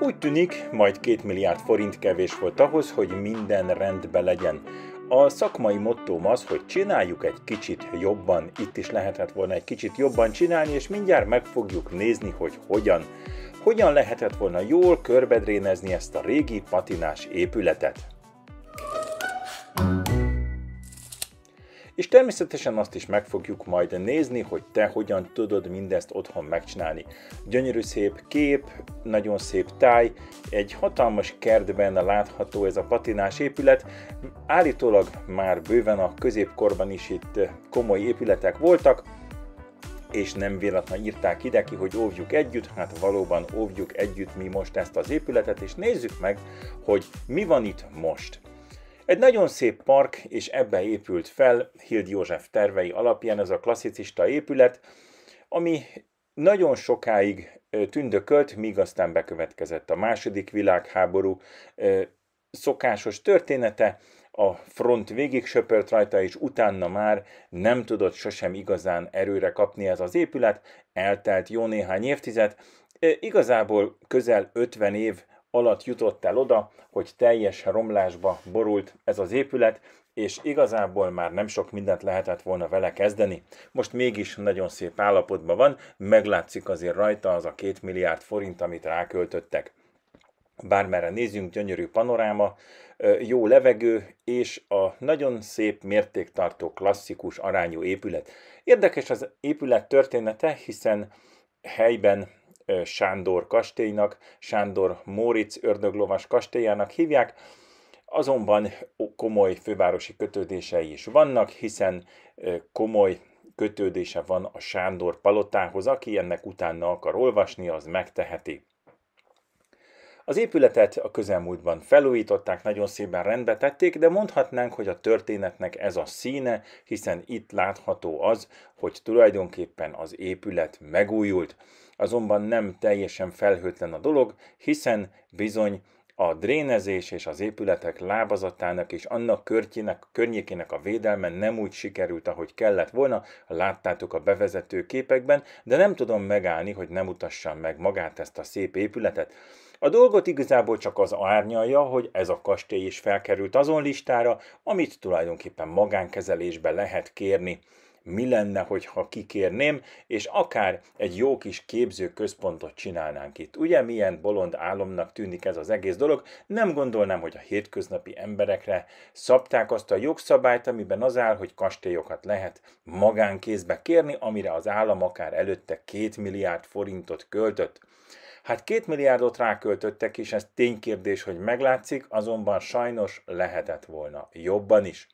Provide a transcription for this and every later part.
Úgy tűnik, majd két milliárd forint kevés volt ahhoz, hogy minden rendben legyen. A szakmai mottóm az, hogy csináljuk egy kicsit jobban, itt is lehetett volna egy kicsit jobban csinálni, és mindjárt meg fogjuk nézni, hogy hogyan. Hogyan lehetett volna jól körbedrénezni ezt a régi patinás épületet. És természetesen azt is meg fogjuk majd nézni, hogy te hogyan tudod mindezt otthon megcsinálni. Gyönyörű szép kép, nagyon szép táj, egy hatalmas kertben látható ez a patinás épület. Állítólag már bőven a középkorban is itt komoly épületek voltak, és nem véletlen írták ide ki, hogy óvjuk együtt, hát valóban óvjuk együtt mi most ezt az épületet, és nézzük meg, hogy mi van itt most. Egy nagyon szép park, és ebbe épült fel Hild József tervei alapján ez a klasszicista épület, ami nagyon sokáig tündökölt, míg aztán bekövetkezett a második világháború szokásos története, a front végig söpört rajta, és utána már nem tudott sosem igazán erőre kapni ez az épület, eltelt jó néhány évtized, igazából közel 50 év alatt jutott el oda, hogy teljes romlásba borult ez az épület, és igazából már nem sok mindent lehetett volna vele kezdeni. Most mégis nagyon szép állapotban van, meglátszik azért rajta az a két milliárd forint, amit ráköltöttek. Bármerre nézzünk, gyönyörű panoráma, jó levegő, és a nagyon szép mértéktartó klasszikus arányú épület. Érdekes az épület története, hiszen helyben Sándor kastélynak, Sándor Móricz ördöglovas kastélyának hívják, azonban komoly fővárosi kötődései is vannak, hiszen komoly kötődése van a Sándor palotához, aki ennek utána akar olvasni, az megteheti. Az épületet a közelmúltban felújították, nagyon szépen rendbe tették, de mondhatnánk, hogy a történetnek ez a színe, hiszen itt látható az, hogy tulajdonképpen az épület megújult. Azonban nem teljesen felhőtlen a dolog, hiszen bizony a drénezés és az épületek lábazatának és annak körtjének, környékének a védelme nem úgy sikerült, ahogy kellett volna, láttátok a bevezető képekben, de nem tudom megállni, hogy nem mutassam meg magát ezt a szép épületet. A dolgot igazából csak az árnyalja, hogy ez a kastély is felkerült azon listára, amit tulajdonképpen magánkezelésbe lehet kérni mi lenne, hogyha kikérném, és akár egy jó kis képzőközpontot csinálnánk itt. Ugye milyen bolond álomnak tűnik ez az egész dolog? Nem gondolnám, hogy a hétköznapi emberekre szabták azt a jogszabályt, amiben az áll, hogy kastélyokat lehet magánkézbe kérni, amire az állam akár előtte két milliárd forintot költött. Hát két milliárdot ráköltöttek, és ez ténykérdés, hogy meglátszik, azonban sajnos lehetett volna jobban is.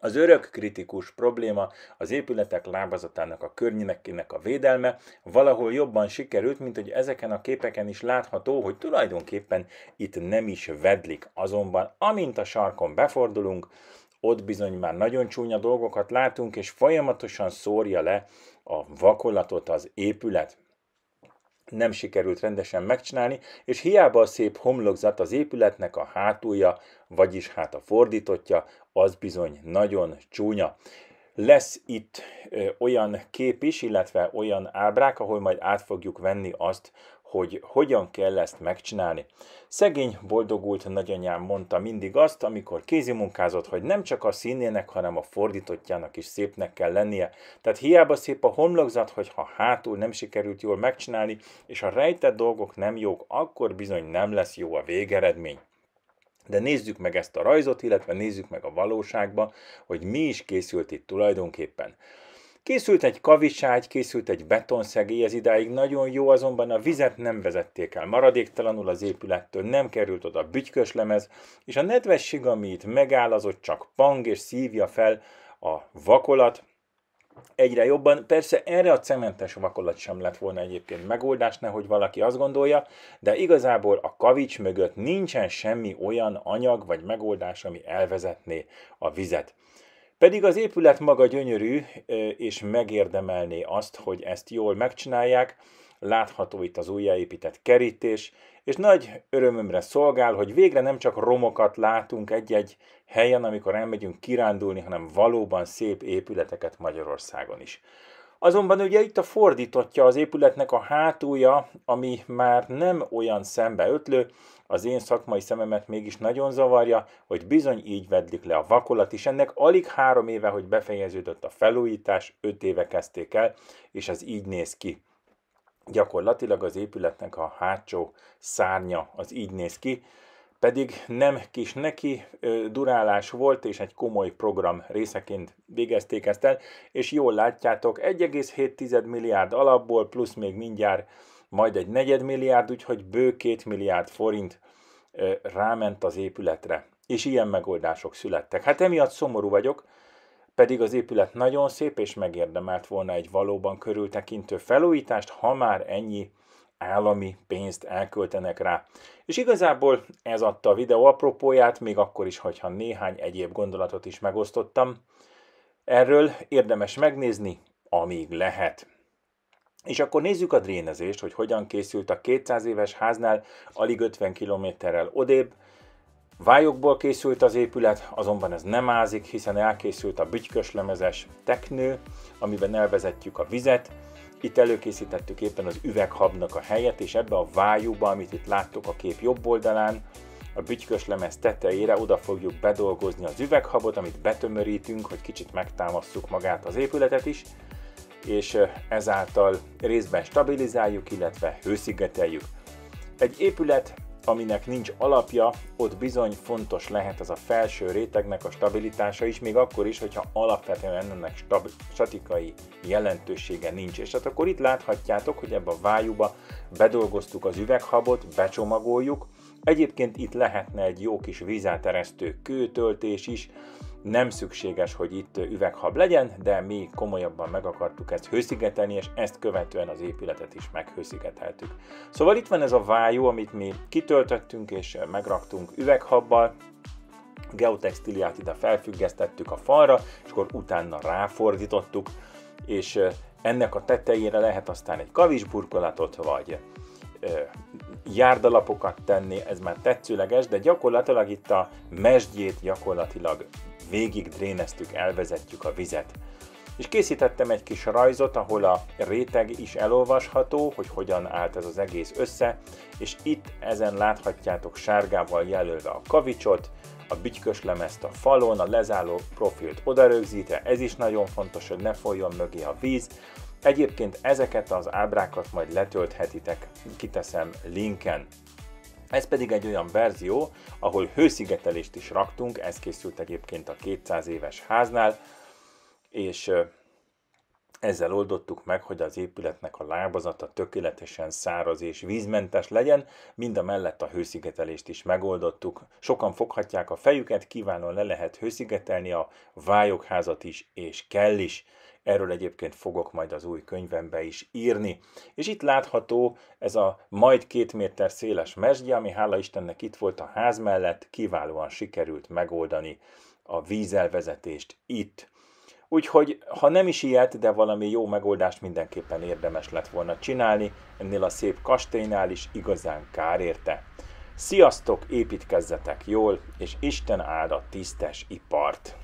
Az örök kritikus probléma az épületek lábazatának a környezetének a védelme valahol jobban sikerült, mint hogy ezeken a képeken is látható, hogy tulajdonképpen itt nem is vedlik. Azonban amint a sarkon befordulunk, ott bizony már nagyon csúnya dolgokat látunk, és folyamatosan szórja le a vakolatot az épület nem sikerült rendesen megcsinálni, és hiába a szép homlokzat az épületnek a hátulja, vagyis hát a fordítottja, az bizony nagyon csúnya. Lesz itt olyan kép is, illetve olyan ábrák, ahol majd át fogjuk venni azt, hogy hogyan kell ezt megcsinálni. Szegény, boldogult nagyanyám mondta mindig azt, amikor kézimunkázott, hogy nem csak a színének, hanem a fordítottjának is szépnek kell lennie. Tehát hiába szép a homlokzat, hogy ha hátul nem sikerült jól megcsinálni, és a rejtett dolgok nem jók, akkor bizony nem lesz jó a végeredmény. De nézzük meg ezt a rajzot, illetve nézzük meg a valóságba, hogy mi is készült itt tulajdonképpen. Készült egy kavicságy, készült egy betonszegély, ez idáig nagyon jó, azonban a vizet nem vezették el maradéktalanul az épülettől, nem került oda bütykös lemez, és a nedvesség, ami itt megállazott, csak pang és szívja fel a vakolat, egyre jobban. Persze erre a cementes vakolat sem lett volna egyébként megoldás, nehogy valaki azt gondolja, de igazából a kavics mögött nincsen semmi olyan anyag vagy megoldás, ami elvezetné a vizet. Pedig az épület maga gyönyörű, és megérdemelné azt, hogy ezt jól megcsinálják, látható itt az újjáépített kerítés, és nagy örömömre szolgál, hogy végre nem csak romokat látunk egy-egy helyen, amikor elmegyünk kirándulni, hanem valóban szép épületeket Magyarországon is. Azonban ugye itt a fordítottja az épületnek a hátulja, ami már nem olyan szembeötlő, az én szakmai szememet mégis nagyon zavarja, hogy bizony így vedlik le a vakolat is. Ennek alig három éve, hogy befejeződött a felújítás, öt éve kezdték el, és ez így néz ki. Gyakorlatilag az épületnek a hátsó szárnya az így néz ki, pedig nem kis neki durálás volt, és egy komoly program részeként végezték ezt el, és jól látjátok, 1,7 milliárd alapból, plusz még mindjárt majd egy negyed milliárd, úgyhogy bő két milliárd forint ráment az épületre. És ilyen megoldások születtek. Hát emiatt szomorú vagyok, pedig az épület nagyon szép, és megérdemelt volna egy valóban körültekintő felújítást, ha már ennyi állami pénzt elköltenek rá. És igazából ez adta a videó apropóját, még akkor is, hogyha néhány egyéb gondolatot is megosztottam. Erről érdemes megnézni, amíg lehet. És akkor nézzük a drénezést, hogy hogyan készült a 200 éves háznál alig 50 kilométerrel odébb. Vályokból készült az épület, azonban ez nem ázik, hiszen elkészült a bütyköslemezes teknő, amiben elvezetjük a vizet. Itt előkészítettük éppen az üveghabnak a helyet, és ebbe a vájúba, amit itt láttok a kép jobb oldalán, a bütyköslemez tetejére oda fogjuk bedolgozni az üveghabot, amit betömörítünk, hogy kicsit megtámasszuk magát az épületet is, és ezáltal részben stabilizáljuk, illetve hőszigeteljük. Egy épület, aminek nincs alapja, ott bizony fontos lehet az a felső rétegnek a stabilitása is, még akkor is, hogyha alapvetően ennek stab- statikai jelentősége nincs. És hát akkor itt láthatjátok, hogy ebbe a vájúba bedolgoztuk az üveghabot, becsomagoljuk, Egyébként itt lehetne egy jó kis vízáteresztő kőtöltés is, nem szükséges, hogy itt üveghab legyen, de mi komolyabban meg akartuk ezt hőszigetelni, és ezt követően az épületet is meghőszigeteltük. Szóval itt van ez a vájú, amit mi kitöltöttünk és megraktunk üveghabbal, geotextiliát ide felfüggesztettük a falra, és akkor utána ráfordítottuk, és ennek a tetejére lehet aztán egy kavisburkolatot, vagy járdalapokat tenni, ez már tetszőleges, de gyakorlatilag itt a mesdjét gyakorlatilag végig dréneztük, elvezetjük a vizet. És készítettem egy kis rajzot, ahol a réteg is elolvasható, hogy hogyan állt ez az egész össze, és itt ezen láthatjátok sárgával jelölve a kavicsot, a bütyköslemezt a falon, a lezáló profilt oda rögzítve, ez is nagyon fontos, hogy ne folyjon mögé a víz. Egyébként ezeket az ábrákat majd letölthetitek, kiteszem linken. Ez pedig egy olyan verzió, ahol hőszigetelést is raktunk, ez készült egyébként a 200 éves háznál, és ezzel oldottuk meg, hogy az épületnek a lábazata tökéletesen száraz és vízmentes legyen, mind a mellett a hőszigetelést is megoldottuk. Sokan foghatják a fejüket, kívánóan le lehet hőszigetelni a vályokházat is, és kell is. Erről egyébként fogok majd az új könyvembe is írni. És itt látható ez a majd két méter széles mesdje, ami hála Istennek itt volt a ház mellett, kiválóan sikerült megoldani a vízelvezetést itt. Úgyhogy, ha nem is ilyet, de valami jó megoldást mindenképpen érdemes lett volna csinálni, ennél a szép kastélynál is igazán kár érte. Sziasztok, építkezzetek jól, és Isten áld a tisztes ipart!